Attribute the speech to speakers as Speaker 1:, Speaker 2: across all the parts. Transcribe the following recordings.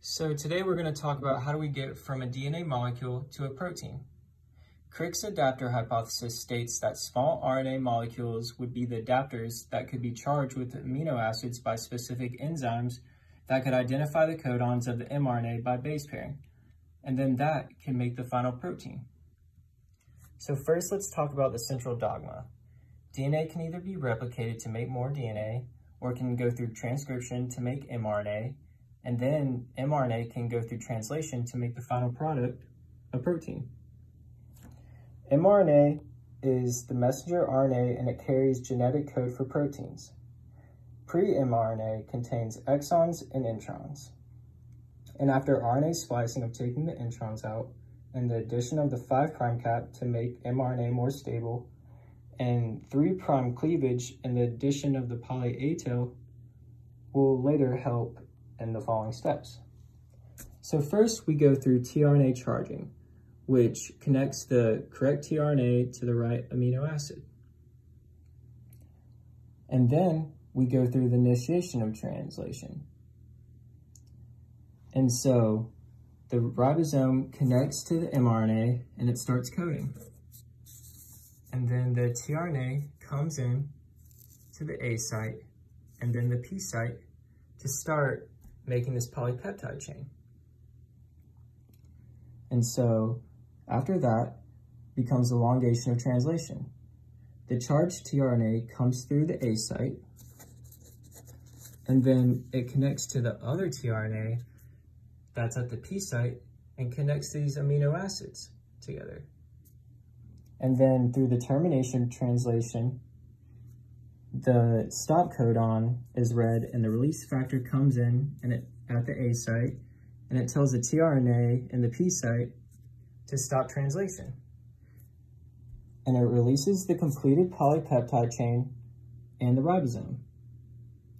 Speaker 1: So today we're going to talk about how do we get from a DNA molecule to a protein. Crick's adapter hypothesis states that small RNA molecules would be the adapters that could be charged with amino acids by specific enzymes that could identify the codons of the mRNA by base pairing, and then that can make the final protein. So first let's talk about the central dogma. DNA can either be replicated to make more DNA, or it can go through transcription to make mRNA, and then mRNA can go through translation to make the final product, a protein. mRNA is the messenger RNA and it carries genetic code for proteins. Pre-mRNA contains exons and introns. And after RNA splicing of taking the introns out and the addition of the 5' cap to make mRNA more stable, and 3' cleavage and the addition of the poly A tail will later help in the following steps. So first we go through tRNA charging, which connects the correct tRNA to the right amino acid. And then we go through the initiation of translation. And so the ribosome connects to the mRNA and it starts coding. And then the tRNA comes in to the A site and then the P site to start making this polypeptide chain. And so after that becomes elongation of translation. The charged tRNA comes through the A site, and then it connects to the other tRNA that's at the P site and connects these amino acids together. And then through the termination translation, the stop codon is read and the release factor comes in and it, at the A site and it tells the tRNA in the P site to stop translation. And it releases the completed polypeptide chain and the ribosome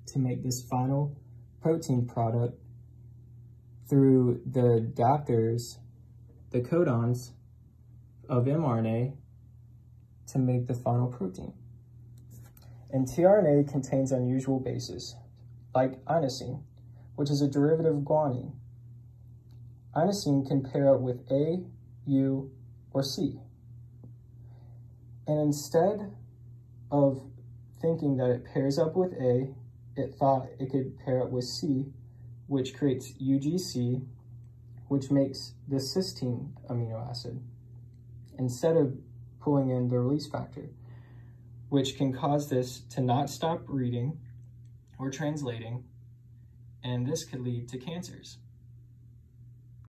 Speaker 1: to make this final protein product through the adapters, the codons of mRNA to make the final protein. And tRNA contains unusual bases, like inosine, which is a derivative of guanine. Inosine can pair up with A, U, or C. And instead of thinking that it pairs up with A, it thought it could pair up with C, which creates UGC, which makes the cysteine amino acid, instead of pulling in the release factor which can cause this to not stop reading or translating, and this could lead to cancers.